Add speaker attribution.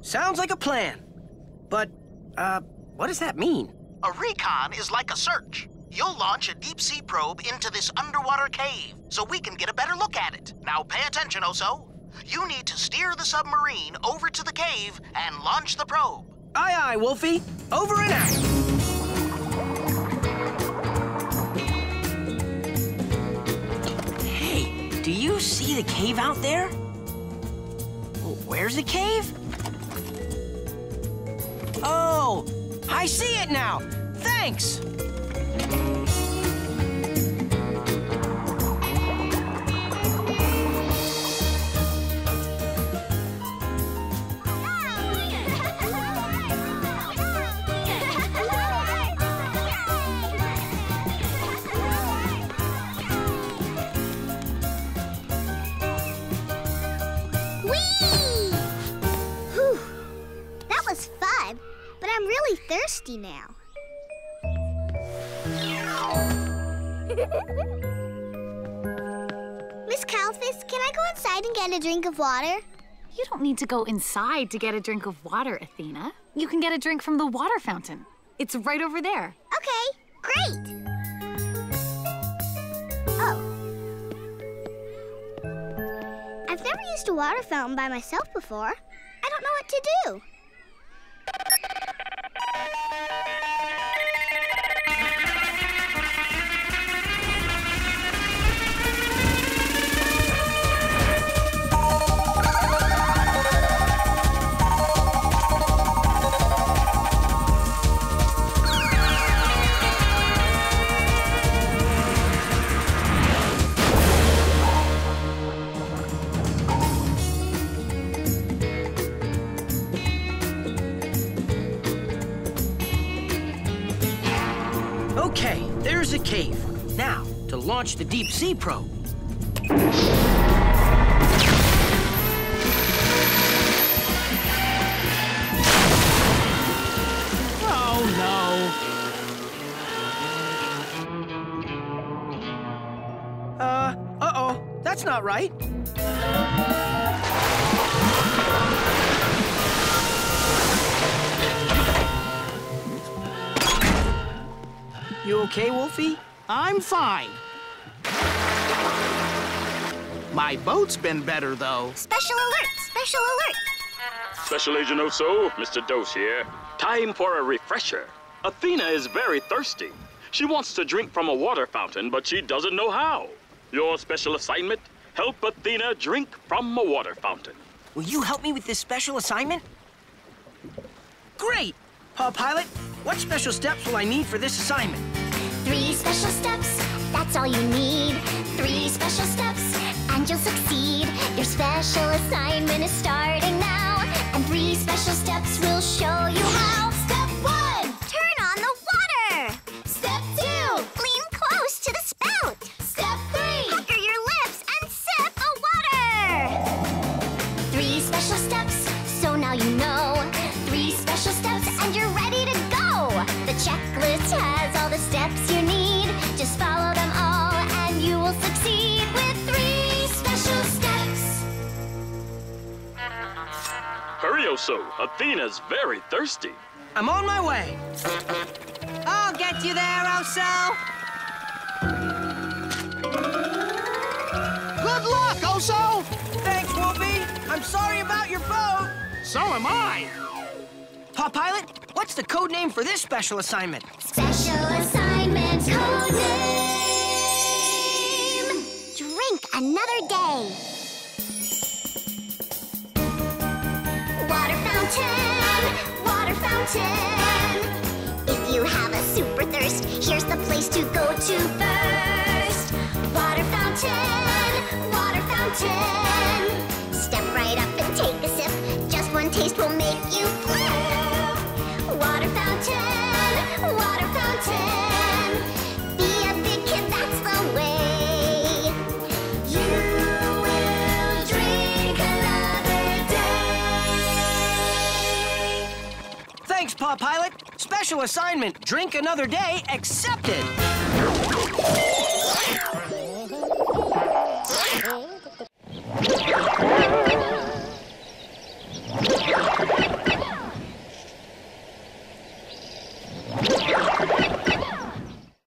Speaker 1: Sounds like a plan. But, uh, what does that mean?
Speaker 2: A recon is like a search. You'll launch a deep sea probe into this underwater cave so we can get a better look at it. Now pay attention, Oso. You need to steer the submarine over to the cave and launch the probe.
Speaker 1: Aye, aye, Wolfie. Over and out. Hey, do you see the cave out there? Well, Where's the cave? Oh, I see it now. Thanks.
Speaker 3: Whee! I'm really thirsty now. Miss Calfis, can I go inside and get a drink of water?
Speaker 4: You don't need to go inside to get a drink of water, Athena. You can get a drink from the water fountain. It's right over there.
Speaker 3: Okay, great. Oh. I've never used a water fountain by myself before. I don't know what to do.
Speaker 1: Okay, there's a cave. Now, to launch the deep sea probe.
Speaker 5: Oh,
Speaker 1: Uh, uh-oh, that's not right. Okay, Wolfie?
Speaker 5: I'm fine. My boat's been better, though.
Speaker 3: Special alert! Special alert!
Speaker 6: Special Agent Oso, Mr. Dos here. Time for a refresher. Athena is very thirsty. She wants to drink from a water fountain, but she doesn't know how. Your special assignment? Help Athena drink from a water fountain.
Speaker 1: Will you help me with this special assignment? Great! Paw Pilot, what special steps will I need for this assignment?
Speaker 3: Three special steps, that's all you need. Three special steps, and you'll succeed. Your special assignment is starting now. And three special steps will show you how.
Speaker 6: Hurry, Oso. Athena's very thirsty.
Speaker 1: I'm on my way.
Speaker 7: I'll get you there, Oso.
Speaker 5: Good luck, Oso!
Speaker 1: Thanks, Wolfie. I'm sorry about your boat.
Speaker 5: So am I.
Speaker 1: Paw Pilot, what's the code name for this special assignment?
Speaker 3: Special assignment code name. Drink another day. Fountain, water fountain. If you have a super thirst, here's the place to go to first. Water fountain, water fountain.
Speaker 1: Thanks, Paw Pilot. Special assignment, drink another day, accepted.